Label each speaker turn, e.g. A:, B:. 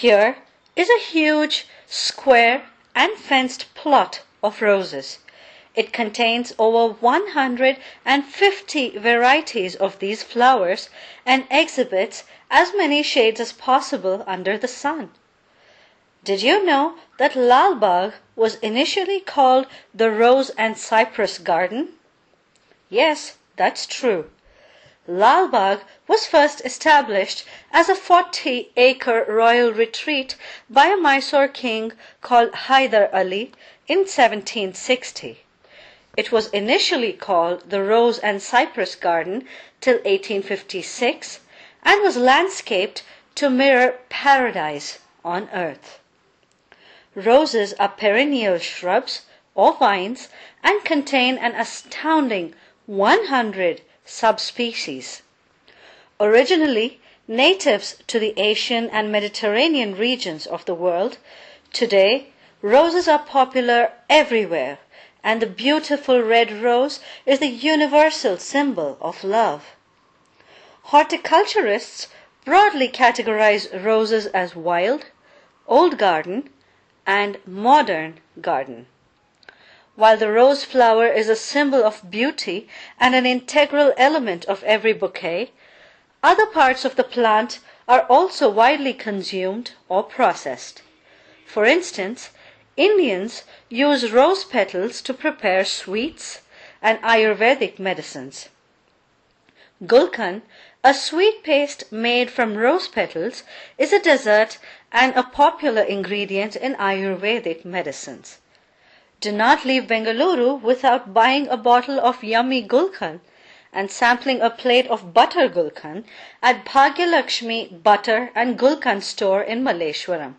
A: Here is a huge, square, and fenced plot of roses. It contains over one hundred and fifty varieties of these flowers, and exhibits as many shades as possible under the sun. Did you know that Lal Bagh was initially called the Rose and Cypress Garden? Yes, that's true. Lal Bagh was first established as a forty acre royal retreat by a Mysore king called Hyder Ali in 1760. It was initially called the Rose and Cypress Garden till 1856 and was landscaped to mirror paradise on earth. Roses are perennial shrubs or vines and contain an astounding 100 subspecies. Originally natives to the Asian and Mediterranean regions of the world, today roses are popular everywhere, and the beautiful red rose is the universal symbol of love. Horticulturists broadly categorize roses as wild, old garden, and modern garden. While the rose flower is a symbol of beauty and an integral element of every bouquet, other parts of the plant are also widely consumed or processed. For instance, Indians use rose petals to prepare sweets and Ayurvedic medicines. Gulkand, a sweet paste made from rose petals, is a dessert and a popular ingredient in Ayurvedic medicines. Do not leave Bengaluru without buying a bottle of yummy Gulkand and sampling a plate of butter Gulkand at Bhagyalakshmi Butter and Gulkand store in Malleshwaram.